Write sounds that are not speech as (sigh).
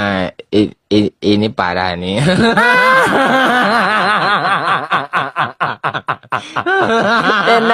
Ha, ini, ini parah ni. (laughs) (laughs) Tenang.